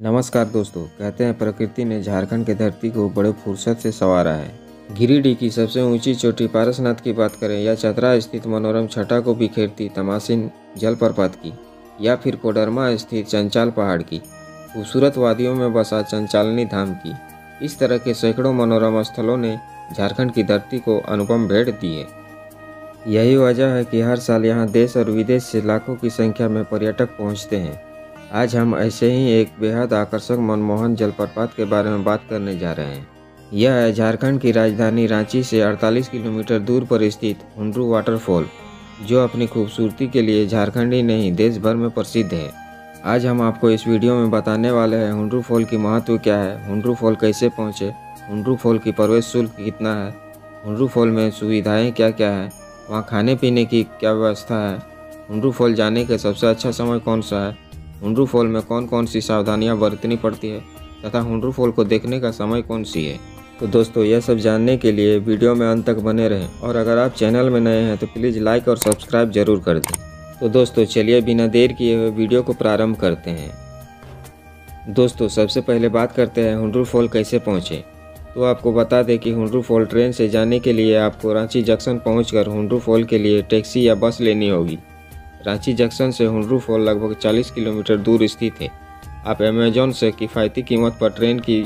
नमस्कार दोस्तों, कहते हैं प्रकृति ने झारखंड की धरती को बड़े फुर्सत से संवारा है। गिरिडीह की सबसे ऊँची चोटी पारसनाथ की बात करें, या चतरा स्थित मनोरम छटा को बिखेरती तमासिन जलप्रपात की, या फिर कोडरमा स्थित चंचाल पहाड़ की खूबसूरत वादियों में बसा चंचालनी धाम की। इस तरह के सैकड़ों मनोरम स्थलों ने झारखंड की धरती को अनुपम भेंट दी है। यही वजह है कि हर साल यहाँ देश और विदेश से लाखों की संख्या में पर्यटक पहुँचते हैं। आज हम ऐसे ही एक बेहद आकर्षक मनमोहन जलप्रपात के बारे में बात करने जा रहे हैं। यह है झारखंड की राजधानी रांची से 48 किलोमीटर दूर पर स्थित हुंड्रू वाटरफॉल, जो अपनी खूबसूरती के लिए झारखंड ही नहीं देश भर में प्रसिद्ध है। आज हम आपको इस वीडियो में बताने वाले हैं हुंड्रू फॉल की महत्व क्या है, हुंड्रू फॉल कैसे पहुँचे, हुंड्रू फॉल की प्रवेश शुल्क कितना है, हुंड्रू फॉल में सुविधाएँ क्या क्या है, वहाँ खाने पीने की क्या व्यवस्था है, हुंड्रू फॉल जाने का सबसे अच्छा समय कौन सा है हुंड्रू फॉल में कौन कौन सी सावधानियाँ बरतनी पड़ती है, तथा हुंड्रू फॉल को देखने का समय कौन सी है? तो दोस्तों, यह सब जानने के लिए वीडियो में अंत तक बने रहें, और अगर आप चैनल में नए हैं तो प्लीज़ लाइक और सब्सक्राइब ज़रूर कर दें। तो दोस्तों, चलिए बिना देर किए हुए वीडियो को प्रारंभ करते हैं। दोस्तों, सबसे पहले बात करते हैं हुंड्रू फॉल कैसे पहुँचे। तो आपको बता दें कि हुंड्रू फॉल ट्रेन से जाने के लिए आपको रांची जंक्शन पहुंचकर हुंड्रू फॉल के लिए टैक्सी या बस लेनी होगी। रांची जंक्शन से हुंड्रू फॉल लगभग 40 किलोमीटर दूर स्थित है। आप अमेजोन से किफ़ायती कीमत पर ट्रेन की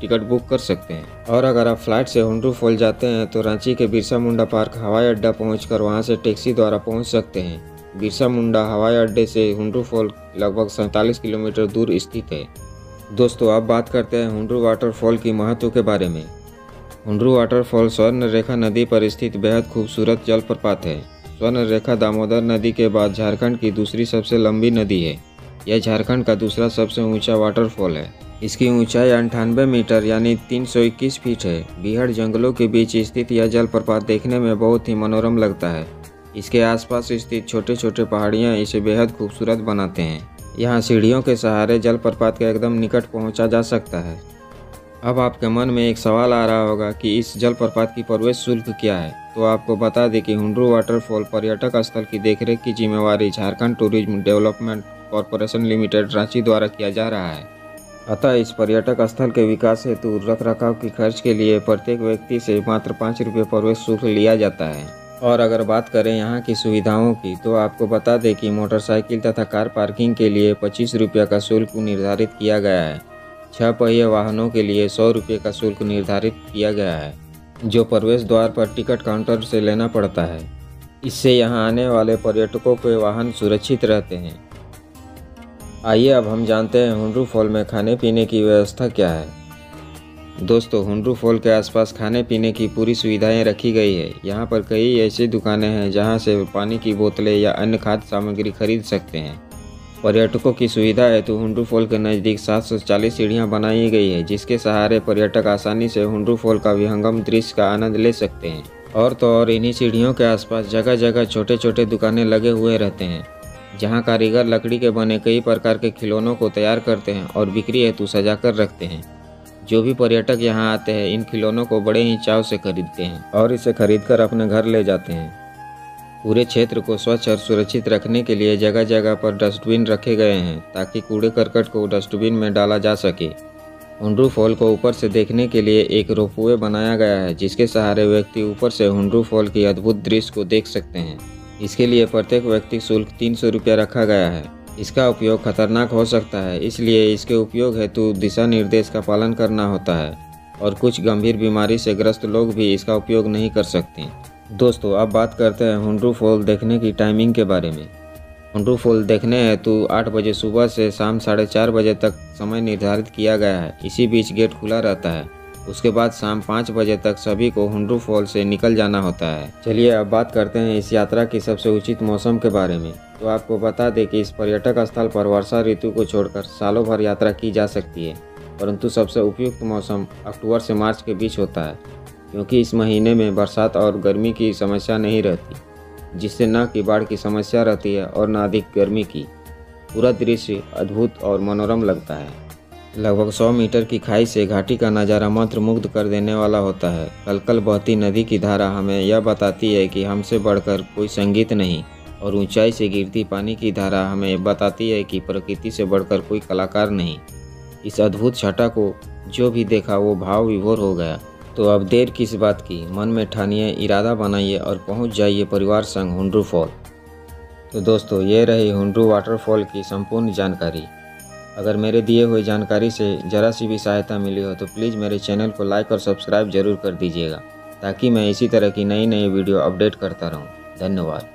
टिकट बुक कर सकते हैं। और अगर आप फ़्लाइट से हुंड्रू फॉल जाते हैं तो रांची के बिरसा मुंडा पार्क हवाई अड्डा पहुँच कर वहाँ से टैक्सी द्वारा पहुँच सकते हैं। बिरसा मुंडा हवाई अड्डे से हुंड्रू फॉल लगभग सैंतालीस किलोमीटर दूर स्थित है। दोस्तों, अब बात करते हैं हुंड्रू वाटरफॉल की महत्व के बारे में। हुंड्रू वाटरफॉल स्वर्ण रेखा नदी पर स्थित बेहद खूबसूरत जलप्रपात है। स्वर्ण रेखा दामोदर नदी के बाद झारखंड की दूसरी सबसे लंबी नदी है। यह झारखंड का दूसरा सबसे ऊँचा वाटरफॉल है। इसकी ऊंचाई अंठानवे मीटर यानी 321 फीट है। बिहड़ जंगलों के बीच स्थित यह जलप्रपात देखने में बहुत ही मनोरम लगता है। इसके आसपास स्थित छोटे छोटे पहाड़ियाँ इसे बेहद खूबसूरत बनाते हैं। यहाँ सीढ़ियों के सहारे जलप्रपात के एकदम निकट पहुँचा जा सकता है। अब आपके मन में एक सवाल आ रहा होगा कि इस जलप्रपात की प्रवेश शुल्क क्या है? तो आपको बता दें कि हुंड्रू वाटरफॉल पर्यटक स्थल की देखरेख की जिम्मेवारी Jharkhand tourism development corporation limited Ranchi द्वारा किया जा रहा है। अतः इस पर्यटक स्थल के विकास हेतु रख रखाव के खर्च के लिए प्रत्येक व्यक्ति से मात्र पाँच रुपये प्रवेश शुल्क लिया जाता है। और अगर बात करें यहाँ की सुविधाओं की तो आपको बता दें कि मोटरसाइकिल तथा कार पार्किंग के लिए पच्चीस रुपये का शुल्क निर्धारित किया गया है। छह पहिए वाहनों के लिए सौ रुपये का शुल्क निर्धारित किया गया है। जो प्रवेश द्वार पर टिकट काउंटर से लेना पड़ता है। इससे यहाँ आने वाले पर्यटकों के वाहन सुरक्षित रहते हैं। आइए, अब हम जानते हैं हुंड्रू फॉल में खाने पीने की व्यवस्था क्या है। दोस्तों, हुंड्रू फॉल के आसपास खाने पीने की पूरी सुविधाएँ रखी गई है। यहाँ पर कई ऐसी दुकानें हैं जहाँ से पानी की बोतलें या अन्य खाद्य सामग्री खरीद सकते हैं। पर्यटकों की सुविधा हेतु हुंड्रू फॉल के नज़दीक 740 सीढ़ियाँ बनाई गई है, जिसके सहारे पर्यटक आसानी से हुंड्रू फॉल का विहंगम दृश्य का आनंद ले सकते हैं। और तो और इन्हीं सीढ़ियों के आसपास जगह जगह छोटे छोटे दुकानें लगे हुए रहते हैं, जहाँ कारीगर लकड़ी के बने कई प्रकार के खिलौनों को तैयार करते हैं और बिक्री हेतु सजा कर रखते हैं। जो भी पर्यटक यहाँ आते हैं, इन खिलौनों को बड़े ही चाव से खरीदते हैं और इसे खरीदकर अपने घर ले जाते हैं। पूरे क्षेत्र को स्वच्छ और सुरक्षित रखने के लिए जगह जगह पर डस्टबिन रखे गए हैं, ताकि कूड़े करकट को डस्टबिन में डाला जा सके। हुंड्रू फॉल को ऊपर से देखने के लिए एक रोपवे बनाया गया है, जिसके सहारे व्यक्ति ऊपर से हुंड्रू फॉल की अद्भुत दृश्य को देख सकते हैं। इसके लिए प्रत्येक व्यक्ति शुल्क तीन सौ रुपया रखा गया है। इसका उपयोग खतरनाक हो सकता है, इसलिए इसके उपयोग हेतु दिशा निर्देश का पालन करना होता है, और कुछ गंभीर बीमारी से ग्रस्त लोग भी इसका उपयोग नहीं कर सकते। दोस्तों, अब बात करते हैं हुंड्रू फॉल देखने की टाइमिंग के बारे में। हुंड्रू फॉल देखने हेतु आठ बजे सुबह से शाम साढ़े चार बजे तक समय निर्धारित किया गया है। इसी बीच गेट खुला रहता है। उसके बाद शाम पाँच बजे तक सभी को हुंड्रू फॉल से निकल जाना होता है। चलिए अब बात करते हैं इस यात्रा की सबसे उचित मौसम के बारे में। तो आपको बता दें कि इस पर्यटक स्थल पर वर्षा ऋतु को छोड़कर सालों भर यात्रा की जा सकती है, परंतु सबसे उपयुक्त मौसम अक्टूबर से मार्च के बीच होता है। क्योंकि इस महीने में बरसात और गर्मी की समस्या नहीं रहती, जिससे न कि बाढ़ की समस्या रहती है और न अधिक गर्मी की। पूरा दृश्य अद्भुत और मनोरम लगता है। लगभग 100 मीटर की खाई से घाटी का नज़ारा मंत्र मुग्ध कर देने वाला होता है। कल कल बहती नदी की धारा हमें यह बताती है कि हमसे बढ़कर कोई संगीत नहीं, और ऊंचाई से गिरती पानी की धारा हमें बताती है कि प्रकृति से बढ़कर कोई कलाकार नहीं। इस अद्भुत छटा को जो भी देखा वो भाव विभोर हो गया। तो अब देर किस बात की? मन में ठानिए, इरादा बनाइए और पहुँच जाइए परिवार संग हुंड्रू फॉल। तो दोस्तों, ये रही हुंड्रू वाटरफॉल की संपूर्ण जानकारी। अगर मेरे दिए हुए जानकारी से ज़रा सी भी सहायता मिली हो तो प्लीज़ मेरे चैनल को लाइक और सब्सक्राइब ज़रूर कर दीजिएगा, ताकि मैं इसी तरह की नई नई वीडियो अपडेट करता रहूँ। धन्यवाद।